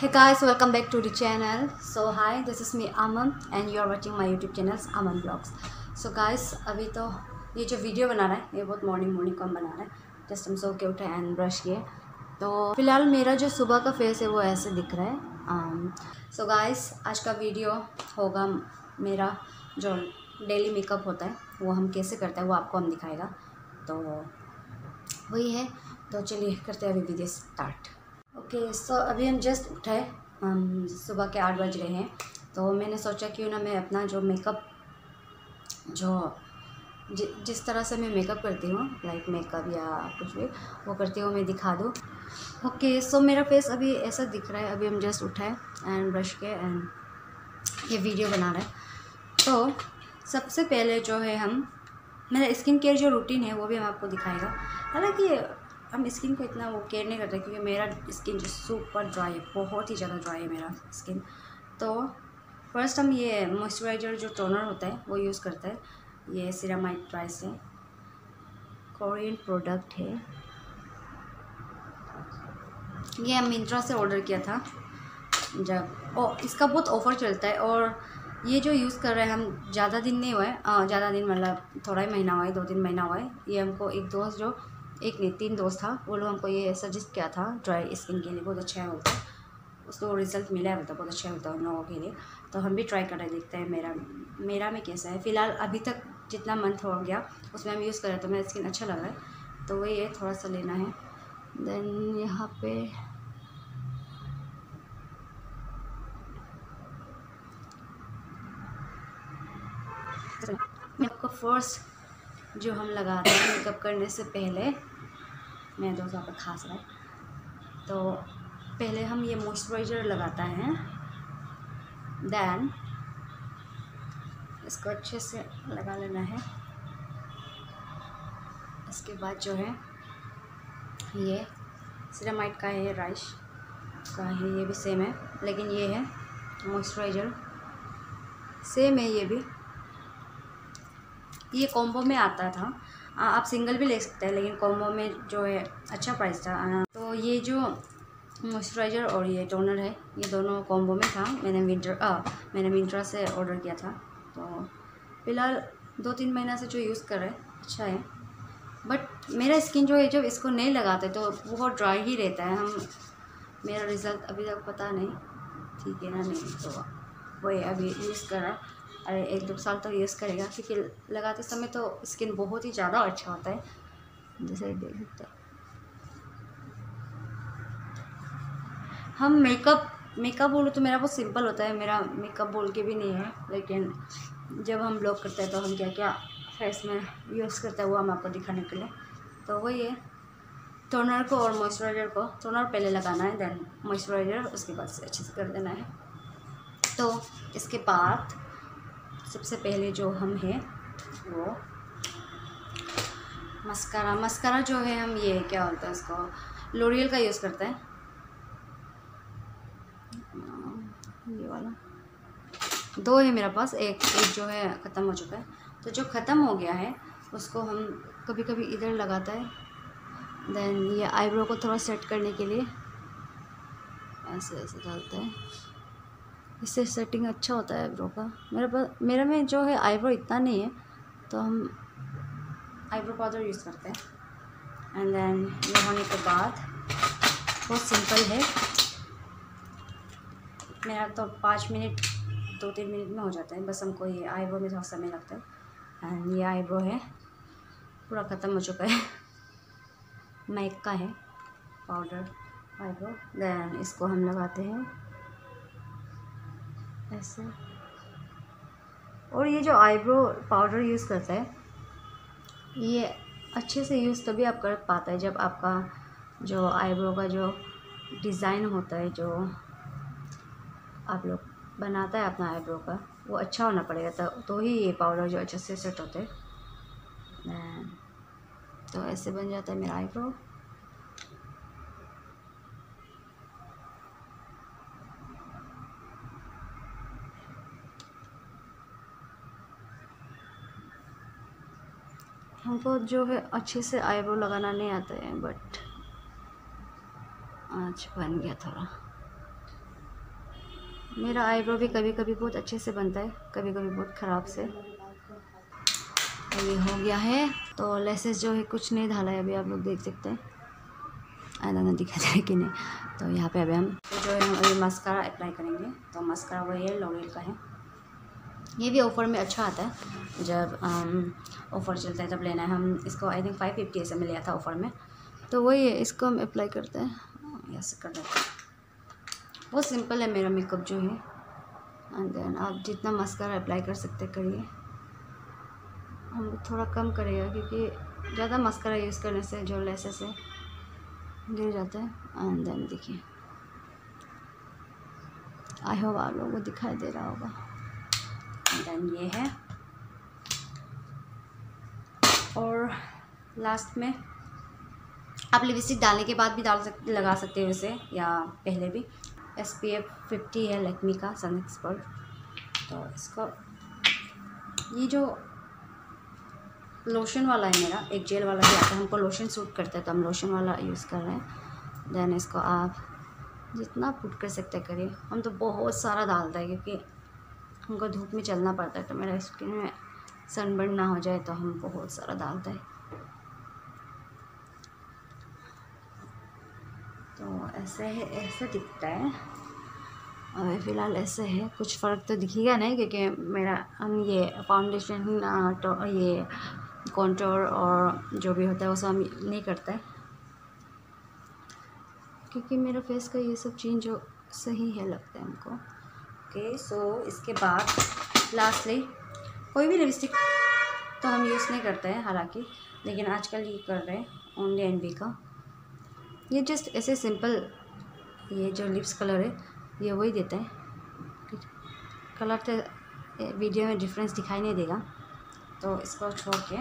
Hey guys, welcome back to the channel. So hi, this is me Aman and you are watching my YouTube channel Aman Vlogs. So guys, अभी तो ये जो video बना रहा है ये बहुत मॉर्निंग मॉर्निंग को हम बना रहे हैं। जस्ट हम सो के उठे एंड ब्रश किए। तो फ़िलहाल मेरा जो सुबह का फेस है वो ऐसे दिख रहा है। सो um, गाइस आज का वीडियो होगा मेरा जो डेली मेकअप होता है वो हम कैसे करते हैं वो आपको हम दिखाएगा। तो वही है। तो चलिए करते हैं अभी वीडियो स्टार्ट ओके सो अभी हम जस्ट उठे हम सुबह के आठ बज रहे हैं तो मैंने सोचा क्यों ना मैं अपना जो मेकअप जो जि, जिस तरह से मैं मेकअप करती हूँ लाइक मेकअप या कुछ भी वो करती हूँ मैं दिखा दूँ। ओके सो मेरा फेस अभी ऐसा दिख रहा है अभी हम जस्ट उठाए एंड ब्रश के एंड ये वीडियो बना रहे हैं। तो सबसे पहले जो है हम मेरा स्किन केयर जो रूटीन है वो भी हम आपको दिखाएगा। हालाँकि हम स्किन को इतना वो केयर नहीं करते क्योंकि मेरा स्किन जो सुपर ड्राई है, बहुत ही ज़्यादा ड्राई है मेरा स्किन। तो फ़र्स्ट हम ये मॉइस्चराइज़र जो टोनर होता है, वो यूज़ करते हैं। ये सिरामाइट ड्राई से। कोरियन प्रोडक्ट है। ये हम मिंत्रा से ऑर्डर किया था। जब, ओ, इसका बहुत ऑफ़र चलता है और ये जो यूज़ कर रहे हैं, हम ज़्यादा दिन नहीं हुआ है ज़्यादा दिन मतलब थोड़ा ही महीना हुआ है, दो तीन महीना हुआ है। ये हमको एक दोस्त जो एक नहीं, तीन दोस्त था। वो लोग हमको ये सजेस्ट किया था ड्राई स्किन के लिए, बहुत अच्छा है होता है उसको रिज़ल्ट मिला है होता बहुत अच्छा होता है उन लोगों के लिए। तो हम भी ट्राई कर देखते हैं मेरा मेरा में कैसा है। फ़िलहाल अभी तक जितना मंथ हो गया, उसमें हम यूज़ कर रहे तो मेरा स्किन अच्छा लग है। तो वही है, थोड़ा सा लेना है। देन यहाँ पे आपको फ़र्स्ट जो हम लगाते हैं, मेकअप करने से पहले मेरा दोस्त वहाँ पर खास रहा तो पहले हम ये मॉइस्चराइज़र लगाता है। देन इसको अच्छे से लगा लेना है। इसके बाद जो है ये सिरामाइट का है राइस का है, ये भी सेम है। लेकिन ये है मॉइस्चराइज़र सेम है ये भी। ये कॉम्बो में आता था। आप सिंगल भी ले सकते हैं लेकिन कॉम्बो में जो है अच्छा प्राइस था। तो ये जो मॉइस्चराइज़र और ये टोनर है ये दोनों कॉम्बो में था। मैंने विंटर आ, मैंने विंटर से ऑर्डर किया था। तो फ़िलहाल दो तीन महीना से जो यूज़ कर रहे अच्छा है। बट मेरा स्किन जो है जब इसको नहीं लगाते तो बहुत ड्राई ही रहता है। हम मेरा रिज़ल्ट अभी तक पता नहीं ठीक है ना नहीं। तो वही अभी यूज़ कर। रहा एक दो साल तो यूज़ करेगा, क्योंकि लगाते समय तो स्किन बहुत ही ज़्यादा अच्छा होता है। जैसे देख सकते हम मेकअप मेकअप बोलो तो मेरा बहुत सिंपल होता है, मेरा मेकअप बोल के भी नहीं है, लेकिन जब हम ब्लॉग करते हैं तो हम क्या क्या फेस में यूज़ करते हैं, वो हम आपको दिखाने के लिए। तो वही है टोनर को और मॉइस्चराइज़र को टोनर पहले लगाना है देन मॉइस्चराइज़र उसके बाद से अच्छे से कर देना है। तो इसके बाद सबसे पहले जो हम हैं, वो मस्करा मस्करा जो है हम ये, क्या बोलते हैं उसको? लोरियल का यूज़ करते हैं। ये वाला। दो है मेरे पास, एक एक जो है ख़त्म हो चुका है। तो जो ख़त्म हो गया है, उसको हम कभी कभी इधर लगाता है। देन ये आईब्रो को थोड़ा सेट करने के लिए ऐसे ऐसे डालते हैं। इससे सेटिंग अच्छा होता है आईब्रो का। मेरे पास, मेरे में जो है आईब्रो इतना नहीं है तो हम आईब्रो पाउडर यूज़ करते हैं। एंड देन ये होने के बाद बहुत सिंपल है। मेरा तो पाँच मिनट दो तीन मिनट में हो जाता है। बस हमको ये आईब्रो में थोड़ा समय लगता है। एंड ये आईब्रो है, पूरा ख़त्म हो चुका है। मैक का है पाउडर आईब्रो देन इसको हम लगाते हैं। ऐसे। और ये जो आईब्रो पाउडर यूज़ करता है, ये अच्छे से यूज़ तभी आप कर पाता है जब आपका जो आईब्रो का जो डिज़ाइन होता है, जो आप लोग बनाता है अपना आईब्रो का, वो अच्छा होना पड़ेगा तो ही ये पाउडर जो अच्छे से सेट होते हैं। तो ऐसे बन जाता है मेरा आईब्रो। हमको जो है अच्छे से आईब्रो लगाना नहीं आता है बट आज बन गया थोड़ा। मेरा आईब्रो भी कभी कभी बहुत अच्छे से बनता है कभी कभी बहुत ख़राब से। तो ये हो गया है। तो लेसेस जो है कुछ नहीं ढाला है, अभी आप लोग देख सकते हैं। आधा ना दिखा जाए कि नहीं। तो यहाँ पे अभी हम जो है अभी मस्कारा अप्लाई करेंगे। तो मस्कारा वही है लॉरियल का है। ये भी ऑफ़र में अच्छा आता है। जब ऑफ़र um, चलता है तब लेना है। हम इसको आई थिंक फाइव फिफ्टी ऐसे में लिया था ऑफ़र में। तो वही है इसको हम अप्लाई करते हैं। ऐसे कर देते हैं। बहुत सिंपल है मेरा मेकअप जो है। एंड देन आप जितना मस्कारा अप्लाई कर सकते करिए। हम थोड़ा कम करेगा क्योंकि ज़्यादा मस्करा यूज़ करने से जो लेसे से गिर जाता है। एंड देन देखिए। आई होप आप लोगों को दिखाई दे रहा होगा। देन ये है। और लास्ट में आप लिपस्टिक डालने के बाद भी डाल सकते लगा सकते हो इसे, या पहले भी। एस पी एफ़ फिफ्टी है लेकमी का सन एक्सपर्ट तो इसको, ये जो लोशन वाला है मेरा, एक जेल वाला भी आता है, हमको लोशन सूट करता है तो हम लोशन वाला यूज़ कर रहे हैं। देन इसको आप जितना पुट कर सकते करिए हम तो बहुत सारा डालते हैं, क्योंकि हमको धूप में चलना पड़ता है तो मेरा स्किन में सनबर्न ना हो जाए तो हम बहुत सारा डालते हैं। तो ऐसे है, ऐसे दिखता है। अभी फ़िलहाल ऐसे है, कुछ फ़र्क तो दिखेगा नहीं, क्योंकि मेरा, हम ये फाउंडेशन तो ये कॉन्टोर और जो भी होता है, वो सब नहीं करता। है क्योंकि मेरा फेस का ये सब चेंज जो सही है लगता है हमको। ओके सो इसके बाद लास्टली कोई भी लिपस्टिक तो हम यूज़ नहीं करते हैं हालाँकि लेकिन आजकल ये कर रहे हैं ओनली एन का। ये जस्ट ऐसे सिंपल ये जो लिप्स कलर है ये वही देता है। कलर तो वीडियो में डिफरेंस दिखाई नहीं देगा। तो इसको छोड़ के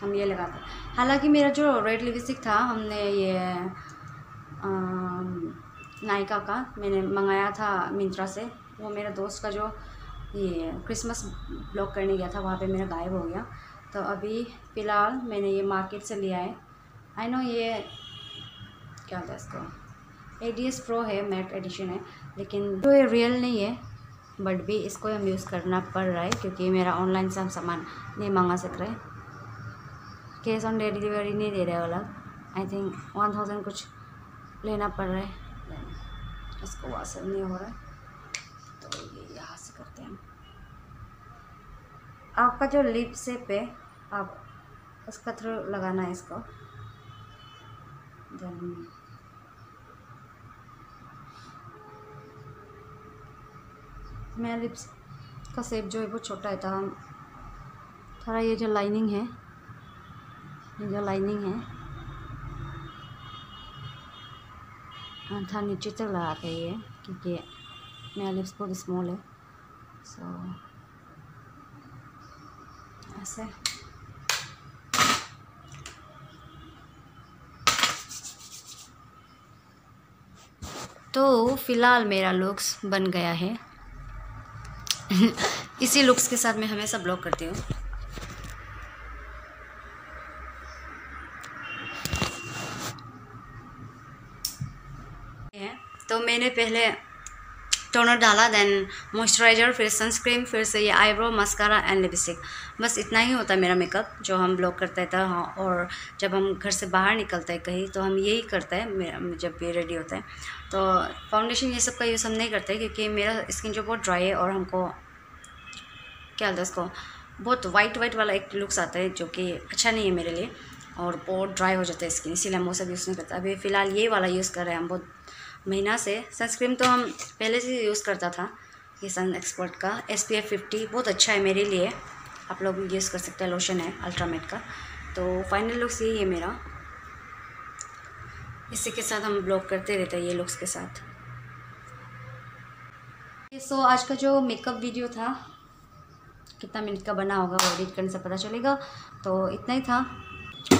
हम ये लगाते हैं। हालाँकि मेरा जो रेड लिपस्टिक था हमने ये आ, नायका का मैंने मंगाया था मिंत्रा से। वो मेरा दोस्त का जो, ये क्रिसमस ब्लॉक करने गया था, वहाँ पे मेरा गायब हो गया। तो अभी फ़िलहाल मैंने ये मार्केट से लिया है आई नो ये, क्या है इसको? ए डी एस प्रो है मैट एडिशन है, लेकिन तो ये रियल नहीं है बट भी इसको हम यूज़ करना पड़ रहा है, क्योंकि मेरा ऑनलाइन से हम सामान नहीं मंगा सक रहे। कैश ऑन डिलीवरी नहीं दे रहे वाला आई थिंक वन थाउज़ेंड कुछ लेना पड़ रहा है। इसको वासर नहीं हो रहा है तो ये यहाँ से करते हैं आपका जो लिप सेप है, आप उसका थ्रू लगाना है इसको। देन मेरा लिप्स का सेप जो है, वो छोटा है तो हम थोड़ा ये जो लाइनिंग है, ये जो लाइनिंग है हाँ था नीचे तक लगा के ये, क्योंकि मेरा लिप्स बहुत स्मॉल है सो ऐसे तो फ़िलहाल मेरा लुक्स बन गया है। इसी लुक्स के साथ मैं हमेशा ब्लॉग करती हूँ। तो मैंने पहले टोनर डाला देन मॉइस्चराइज़र फिर सनस्क्रीन फिर से ये आईब्रो मस्कारा एंड लिपस्टिक बस इतना ही होता है मेरा मेकअप जो हम ब्लॉग करते थे हाँ और जब हम घर से बाहर निकलते हैं कहीं तो हम यही करते हैं जब भी रेडी होता है। तो फाउंडेशन ये सब का यूज़ हम नहीं करते, क्योंकि मेरा स्किन जो बहुत ड्राई है, और हमको, क्या होता है उसको, बहुत वाइट वाइट वाला एक लुक्स आता है, जो कि अच्छा नहीं है मेरे लिए, और बहुत ड्राई हो जाता है स्किन इसीलिए हम वो सब यूज़ नहीं करते। अभी फ़िलहाल ये वाला यूज़ कर रहे हैं हम, बहुत महीना से सनस्क्रीन तो हम पहले से यूज़ करता था ये सन एक्सपर्ट का। एस पी एफ़ फिफ्टी बहुत अच्छा है मेरे लिए। आप लोग यूज़ कर सकते हैं लोशन है अल्ट्रामेट का। तो फाइनल लुक्स यही है मेरा। इसी के साथ हम ब्लॉग करते रहते हैं ये लुक्स के साथ। सो so, आज का जो मेकअप वीडियो था कितना मिनट का बना होगा वो एडिट करने से पता चलेगा। तो इतना ही था।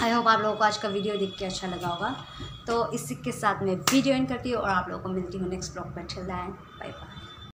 आई होप आप लोगों को आज का वीडियो देख के अच्छा लगा होगा। तो इसी के साथ मैं वीडियो एंड करती हूँ और आप लोगों को मिलती हूँ नेक्स्ट ब्लॉग में। ठिल बाय बाय